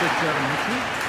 Çek yarım.